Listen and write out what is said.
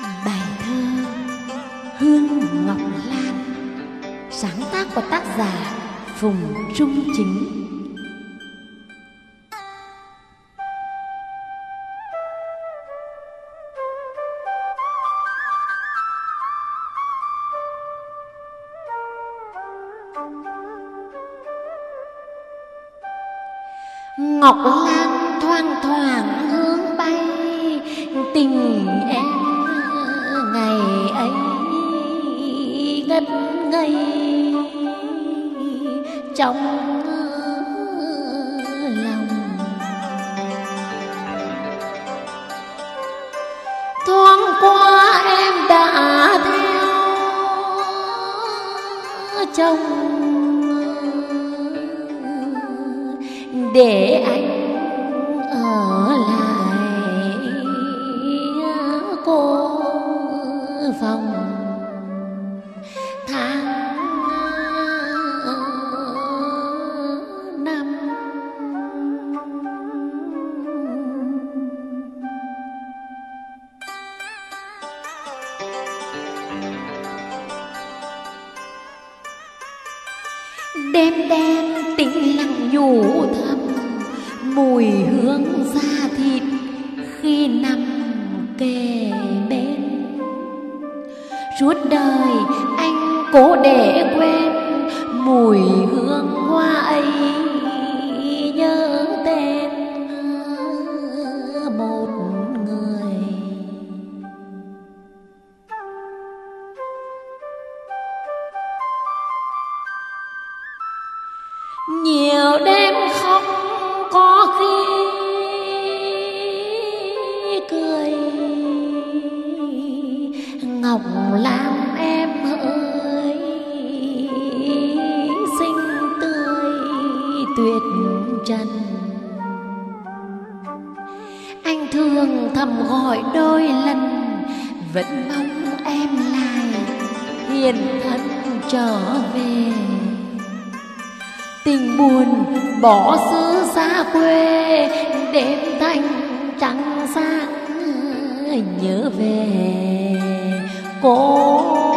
Bài thơ Hương Ngọc Lan, Sáng tác của tác giả Phùng Trung Chính Ngọc Lan thoang thoảng hương. Ngất ngây trong lòng. Thoáng qua em đã theo chồng, để anh ở lại cô phòng. Đêm đen tĩnh lặng nhủ thầm. Mùi hương da thịt khi nằm kề bên. Suốt đời anh cố để quên mùi hương hoa ấy. Nhiều đêm khóc có khi cười. Ngọc lam em ơi, xinh tươi tuyệt trần. Anh thường thầm gọi đôi lần, vẫn mong em lại hiền thân trở về tình buồn bỏ xứ xa quê đêm thanh trắng sáng nhớ về cô